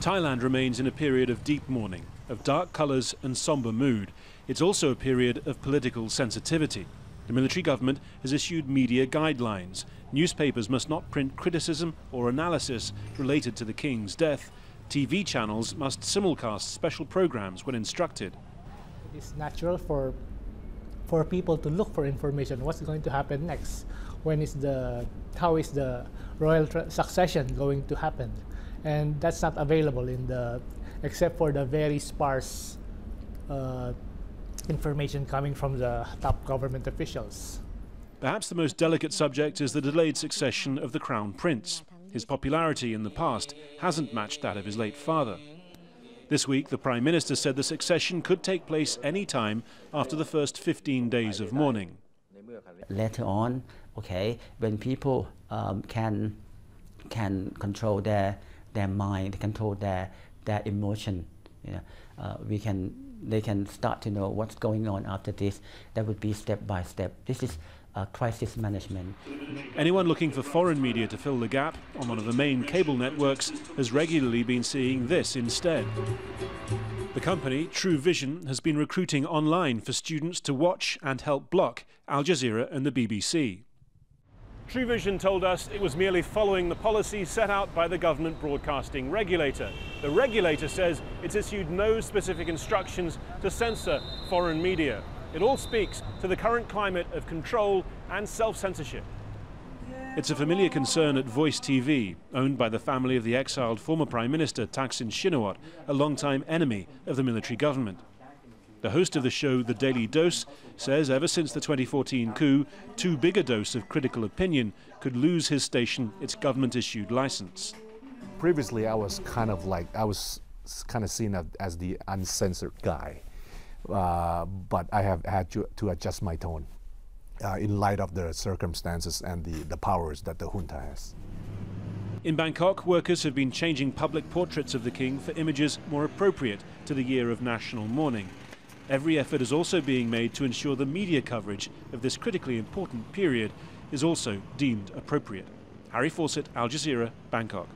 Thailand remains in a period of deep mourning, of dark colours and sombre mood. It's also a period of political sensitivity. The military government has issued media guidelines. Newspapers must not print criticism or analysis related to the king's death. TV channels must simulcast special programs when instructed. It's natural for for people to look for information. What's going to happen next? When is the how is the royal succession going to happen? And that's not available in the except for the very sparse uh, information coming from the top government officials. Perhaps the most delicate subject is the delayed succession of the Crown Prince. His popularity in the past hasn't matched that of his late father. This week, the Prime Minister said the succession could take place any time after the first 15 days of mourning. Later on, okay, when people um, can can control their their mind, they control their their emotion, you know, uh, we can they can start to know what's going on after this. That would be step by step. This is uh, crisis management. Anyone looking for foreign media to fill the gap on one of the main cable networks has regularly been seeing this instead. The company, True Vision, has been recruiting online for students to watch and help block Al Jazeera and the BBC. True Vision told us it was merely following the policy set out by the government broadcasting regulator. The regulator says it's issued no specific instructions to censor foreign media. It all speaks to the current climate of control and self-censorship. It's a familiar concern at Voice TV, owned by the family of the exiled former Prime Minister Thaksin Shinawatra, a long-time enemy of the military government. The host of the show, The Daily Dose, says ever since the 2014 coup, too big a dose of critical opinion could lose his station its government-issued license. Previously, I was kind of like, I was kind of seen as the uncensored guy. Uh, but I have had to, to adjust my tone uh, in light of the circumstances and the, the powers that the junta has. In Bangkok, workers have been changing public portraits of the king for images more appropriate to the year of national mourning. Every effort is also being made to ensure the media coverage of this critically important period is also deemed appropriate. Harry Fawcett, Al Jazeera, Bangkok.